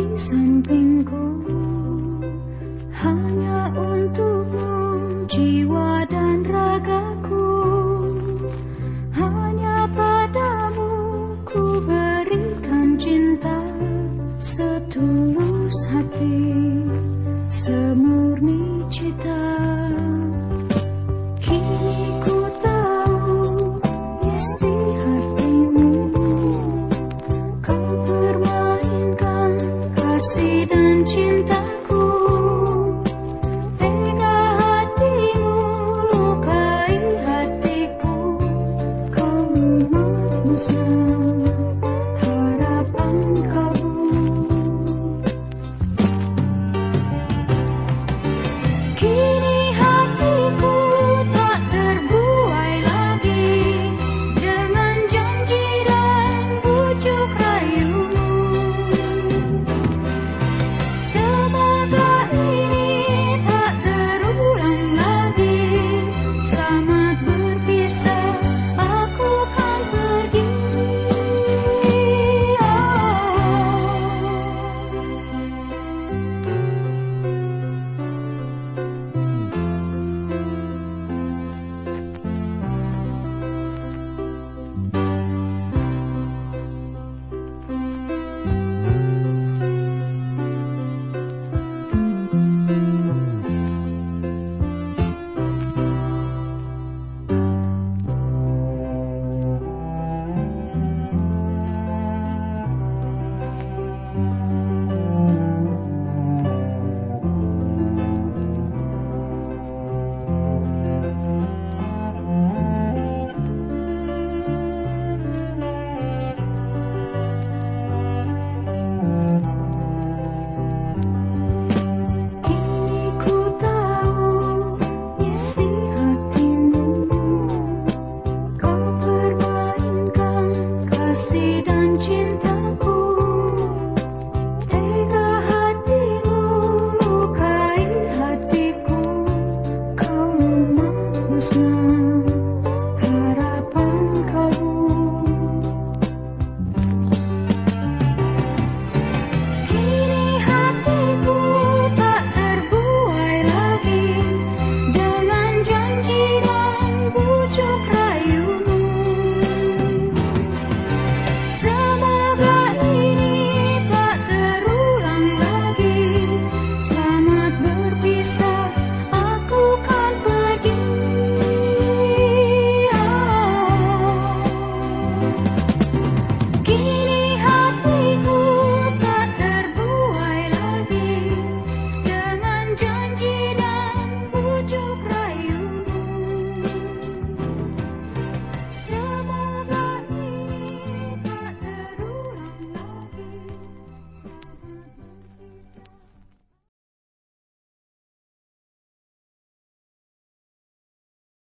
di sampingku hanya untukmu jiwa dan ragaku. Hanya padamu ku berikan cinta setulus hati semurni kasih dan cinta